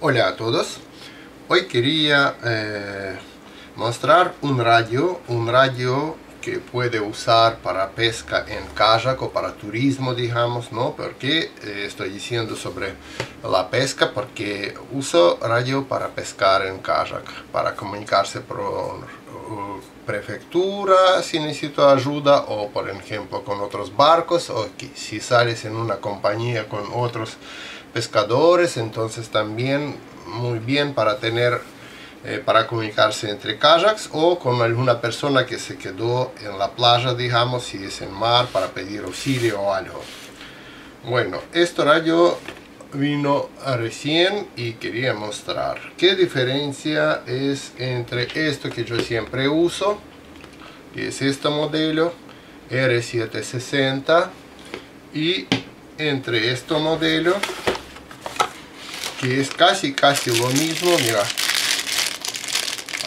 Hola a todos. Hoy quería eh, mostrar un radio, un radio que puede usar para pesca en kayak o para turismo, digamos, ¿no? Porque eh, estoy diciendo sobre la pesca, porque uso radio para pescar en kayak, para comunicarse por prefectura si necesito ayuda o por ejemplo con otros barcos o que, si sales en una compañía con otros pescadores, entonces también muy bien para tener eh, para comunicarse entre kayaks o con alguna persona que se quedó en la playa, digamos, si es en mar, para pedir auxilio o algo. Bueno, esto rayo vino recién y quería mostrar qué diferencia es entre esto que yo siempre uso, que es este modelo R760 y entre este modelo es casi casi lo mismo, mira,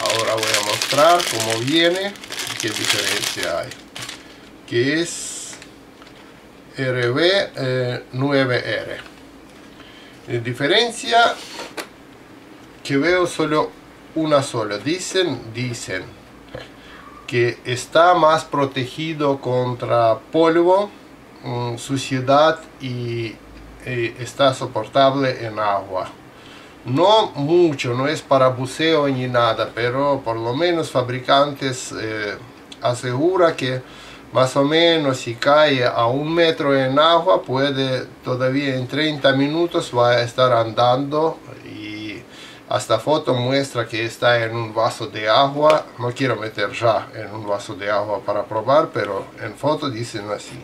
ahora voy a mostrar cómo viene y qué diferencia hay. Que es RB 9R eh, diferencia que veo solo una sola. Dicen dicen que está más protegido contra polvo mm, suciedad y eh, está soportable en agua. No mucho, no es para buceo ni nada, pero por lo menos fabricantes eh, asegura que más o menos si cae a un metro en agua puede todavía en 30 minutos va a estar andando y hasta foto muestra que está en un vaso de agua. No quiero meter ya en un vaso de agua para probar pero en foto dicen así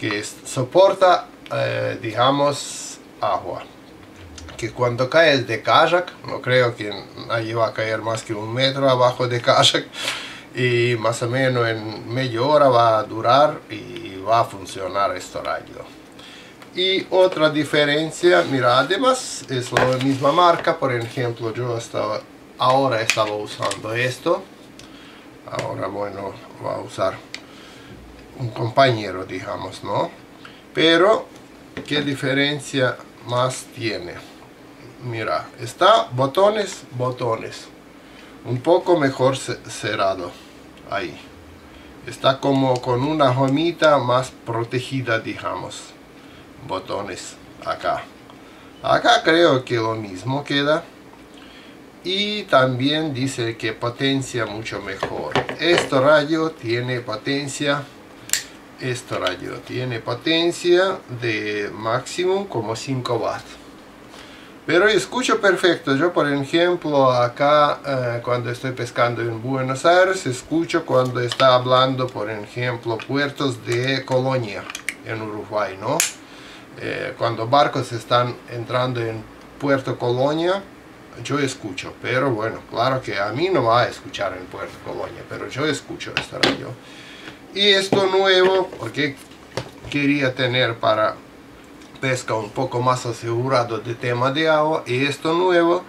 que soporta eh, digamos agua que cuando cae el de kayak, no creo que allí va a caer más que un metro abajo de kayak, y más o menos en media hora va a durar y va a funcionar esto rápido. Y otra diferencia, mira, además es la misma marca, por ejemplo, yo estaba, ahora estaba usando esto, ahora bueno, va a usar un compañero, digamos, ¿no? Pero, ¿qué diferencia más tiene? mira, está botones, botones. Un poco mejor cerrado. Ahí. Está como con una jomita más protegida, digamos. Botones acá. Acá creo que lo mismo queda. Y también dice que potencia mucho mejor. Este rayo tiene potencia. Este rayo tiene potencia de máximo como 5 watts pero escucho perfecto. Yo, por ejemplo, acá eh, cuando estoy pescando en Buenos Aires, escucho cuando está hablando, por ejemplo, puertos de Colonia en Uruguay, ¿no? Eh, cuando barcos están entrando en Puerto Colonia, yo escucho. Pero bueno, claro que a mí no va a escuchar en Puerto Colonia, pero yo escucho esta radio. Y esto nuevo, porque quería tener para pesca un poco más asegurado de tema de agua y esto nuevo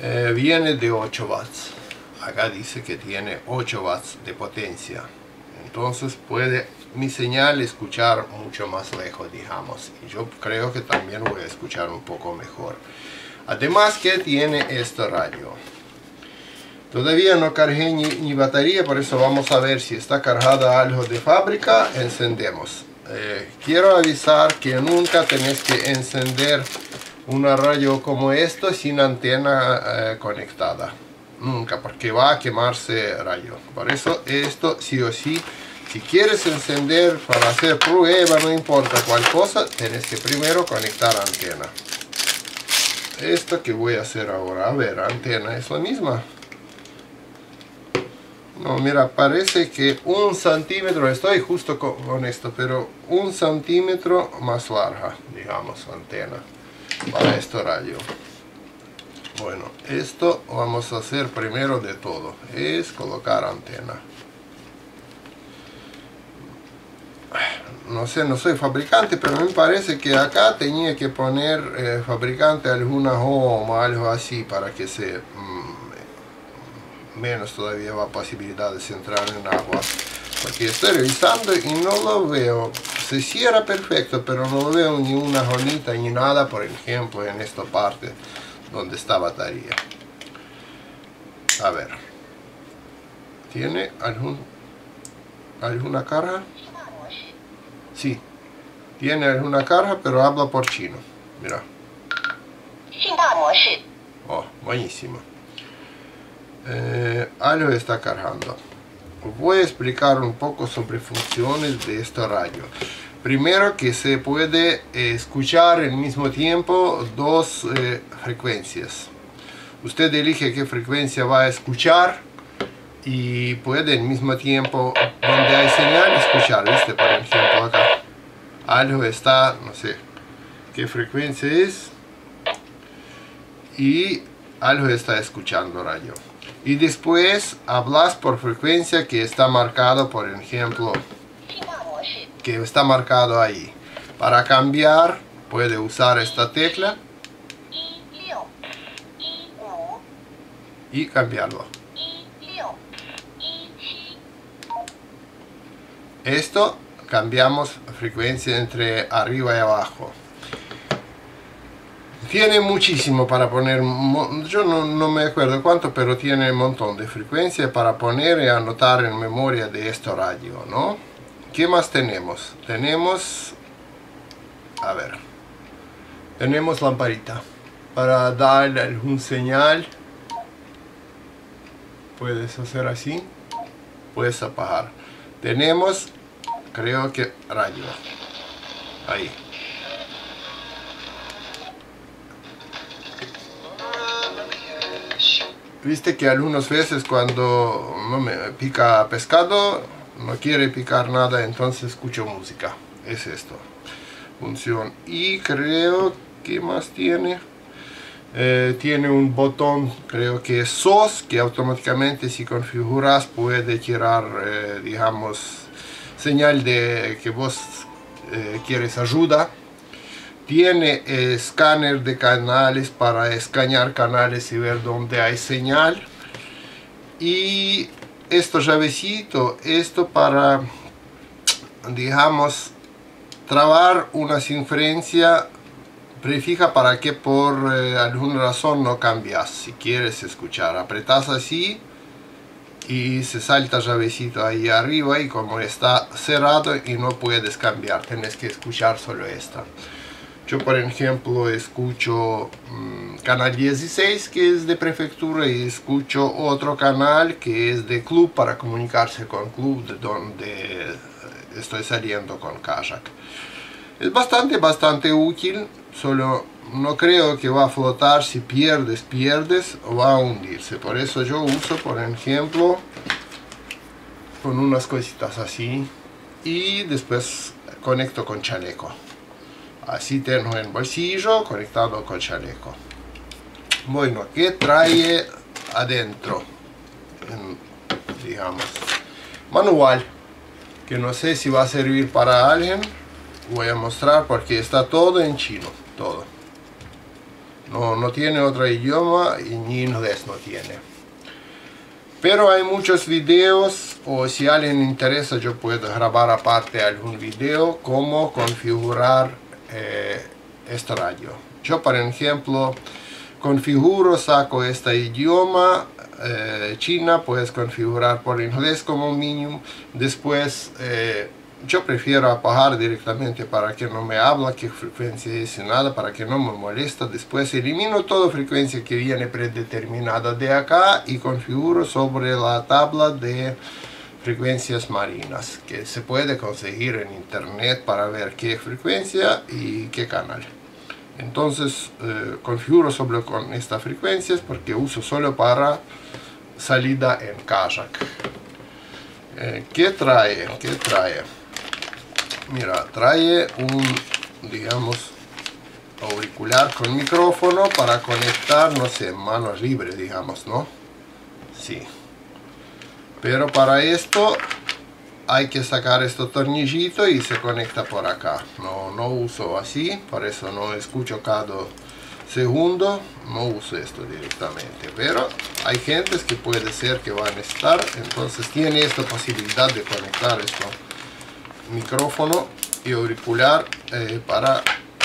eh, viene de 8 watts. Acá dice que tiene 8 watts de potencia. Entonces puede mi señal escuchar mucho más lejos digamos. Y yo creo que también voy a escuchar un poco mejor. Además que tiene este radio todavía no cargué ni, ni batería por eso vamos a ver si está cargada algo de fábrica encendemos. Eh, quiero avisar que nunca tenéis que encender una radio como esto sin antena eh, conectada. Nunca porque va a quemarse rayo por eso esto sí o sí si quieres encender para hacer prueba no importa cuál cosa tienes que primero conectar antena. Esto que voy a hacer ahora a ver antena es la misma no, mira, parece que un centímetro, estoy justo con, esto, pero un centímetro más larga, digamos, antena para este rayo. Bueno, esto vamos a hacer primero de todo, es colocar antena. No sé, no soy fabricante, pero me parece que acá tenía que poner eh, fabricante alguna goma, algo así, para que se menos todavía va posibilidades de entrar en agua. Porque estoy revisando y no lo veo. Se cierra perfecto pero no veo ni una jonita ni nada por ejemplo en esta parte donde está batería. A ver. Tiene algún alguna carga sí. Tiene alguna carga pero habla por chino. Mira. Oh buenísimo eh, algo está cargando. Voy a explicar un poco sobre funciones de este radio. Primero que se puede escuchar al mismo tiempo dos eh, frecuencias. Usted elige qué frecuencia va a escuchar y puede al mismo tiempo donde hay señal escuchar ¿viste? por ejemplo acá. Algo está no sé qué frecuencia es y algo está escuchando radio y después hablas por frecuencia que está marcado por ejemplo que está marcado ahí. Para cambiar puede usar esta tecla y cambiarlo. Esto cambiamos frecuencia entre arriba y abajo tiene muchísimo para poner, yo no, me acuerdo cuánto, pero tiene un montón de frecuencia para poner y anotar en memoria de este radio, ¿no? ¿Qué más tenemos? Tenemos, a ver, tenemos lamparita para dar algún señal. Puedes hacer así, puedes apagar. Tenemos, creo que radio, ahí. Viste que algunas veces cuando no me pica pescado, no quiere picar nada, entonces escucho música. Es esto. Función. Y creo que más tiene. Eh, tiene un botón, creo que es SOS, que automáticamente si configuras puede tirar, eh, digamos, señal de que vos eh, quieres ayuda tiene escáner de canales para escanear canales y ver dónde hay señal. Y esto llavecito esto para digamos trabar una inferencia prefija para que por eh, alguna razón no cambias si quieres escuchar apretas así y se salta llavecito ahí arriba y como está cerrado y no puedes cambiar tienes que escuchar solo esta yo, por ejemplo, escucho mm, canal 16 que es de prefectura y escucho otro canal que es de club para comunicarse con club de donde estoy saliendo con kayak. Es bastante, bastante útil, solo no creo que va a flotar si pierdes, pierdes o va a hundirse. Por eso yo uso, por ejemplo, con unas cositas así y después conecto con chaleco así tengo en bolsillo conectado con chaleco. Bueno ¿qué trae adentro digamos manual que no sé si va a servir para alguien. Voy a mostrar porque está todo en chino todo. No, no tiene otro idioma y ni inglés no tiene. Pero hay muchos videos o si alguien interesa yo puedo grabar aparte algún video cómo configurar eh, este radio. Yo, por ejemplo, configuro, saco este idioma, eh, China, puedes configurar por inglés como mínimo. Después, eh, yo prefiero apagar directamente para que no me habla qué frecuencia es y nada, para que no me molesta. Después elimino toda frecuencia que viene predeterminada de acá y configuro sobre la tabla de frecuencias marinas que se puede conseguir en internet para ver qué frecuencia y qué canal entonces eh, configuro sobre con estas frecuencias porque uso solo para salida en kayak eh, ¿qué trae? ¿qué trae? mira trae un digamos auricular con micrófono para conectar no sé manos libres digamos no sí pero para esto hay que sacar este tornillito y se conecta por acá. No, no uso así por eso no escucho cada segundo. No uso esto directamente pero hay gentes que puede ser que van a estar. Entonces tiene esta posibilidad de conectar esto micrófono y auricular eh, para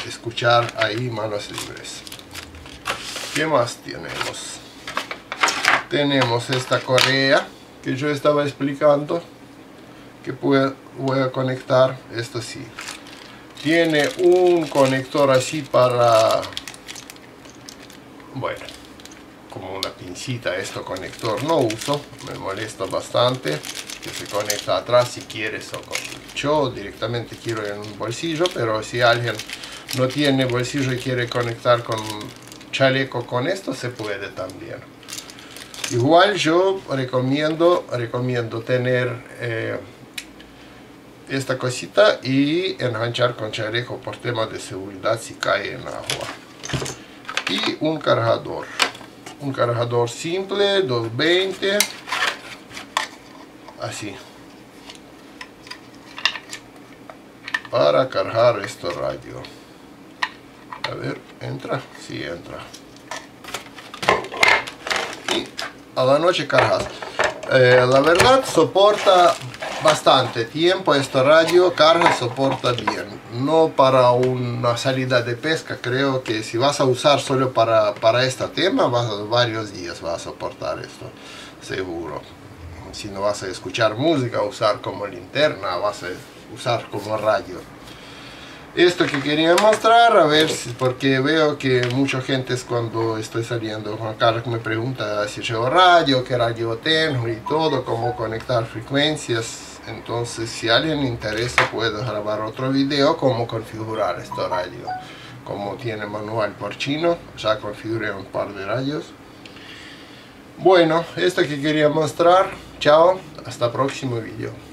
escuchar ahí manos libres. ¿Qué más tenemos? Tenemos esta correa que yo estaba explicando que voy a conectar. Esto sí. Tiene un conector así para... Bueno, como una pincita esto conector no uso. Me molesta bastante que se conecta atrás si quieres o con yo directamente quiero en un bolsillo pero si alguien no tiene bolsillo y quiere conectar con chaleco con esto se puede también igual yo recomiendo recomiendo tener eh, esta cosita y enganchar con chaleco por tema de seguridad si cae en agua. Y un cargador. Un cargador simple 220 así. Para cargar este radio. A ver entra. Si entra y a la noche cargas eh, la verdad soporta bastante tiempo este radio carga soporta bien. No para una salida de pesca creo que si vas a usar solo para, para este tema vas, varios días va a soportar esto seguro. Si no vas a escuchar música, usar como linterna, vas a usar como radio. Esto que quería mostrar, a ver, si, porque veo que mucha gente es cuando estoy saliendo con Carlos me pregunta si llevo radio, qué radio tengo y todo, cómo conectar frecuencias. Entonces, si a alguien interesa, puedo grabar otro video cómo configurar este radio. Como tiene manual por chino, ya configuré un par de radios. Bueno, esto que quería mostrar. Chao, hasta próximo video.